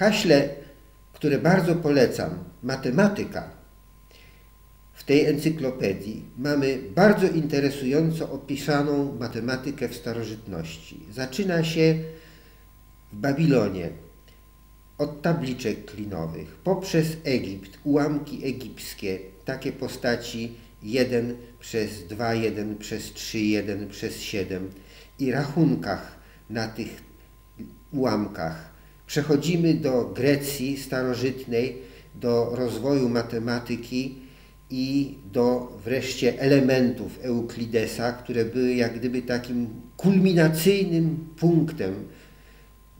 haśle, które bardzo polecam, matematyka, w tej encyklopedii mamy bardzo interesująco opisaną matematykę w starożytności. Zaczyna się w Babilonie od tabliczek klinowych, poprzez Egipt, ułamki egipskie, takie postaci 1 przez 2, 1 przez 3, 1 przez 7 i rachunkach na tych ułamkach. Przechodzimy do Grecji starożytnej, do rozwoju matematyki i do wreszcie elementów Euklidesa, które były jak gdyby takim kulminacyjnym punktem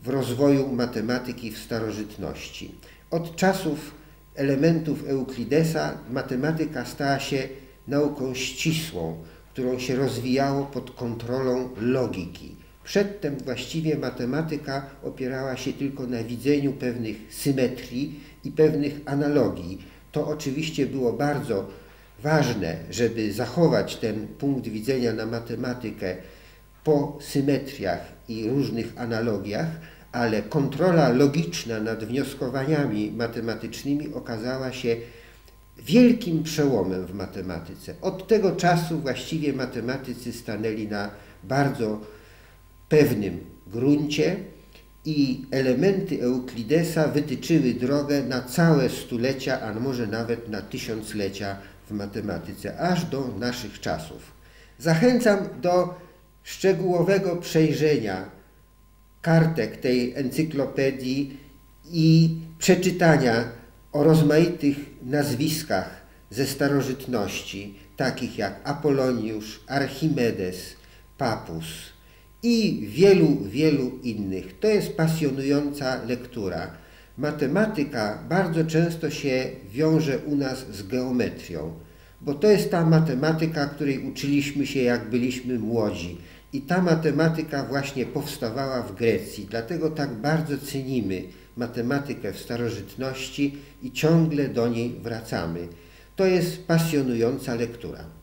w rozwoju matematyki w starożytności. Od czasów elementów Euklidesa matematyka stała się nauką ścisłą, którą się rozwijało pod kontrolą logiki. Przedtem właściwie matematyka opierała się tylko na widzeniu pewnych symetrii i pewnych analogii. To oczywiście było bardzo ważne, żeby zachować ten punkt widzenia na matematykę po symetriach i różnych analogiach, ale kontrola logiczna nad wnioskowaniami matematycznymi okazała się wielkim przełomem w matematyce. Od tego czasu właściwie matematycy stanęli na bardzo pewnym gruncie i elementy Euklidesa wytyczyły drogę na całe stulecia, a może nawet na tysiąclecia w matematyce, aż do naszych czasów. Zachęcam do szczegółowego przejrzenia kartek tej encyklopedii i przeczytania o rozmaitych nazwiskach ze starożytności, takich jak Apoloniusz, Archimedes, Papus i wielu, wielu innych. To jest pasjonująca lektura. Matematyka bardzo często się wiąże u nas z geometrią, bo to jest ta matematyka, której uczyliśmy się jak byliśmy młodzi. I ta matematyka właśnie powstawała w Grecji, dlatego tak bardzo cenimy matematykę w starożytności i ciągle do niej wracamy. To jest pasjonująca lektura.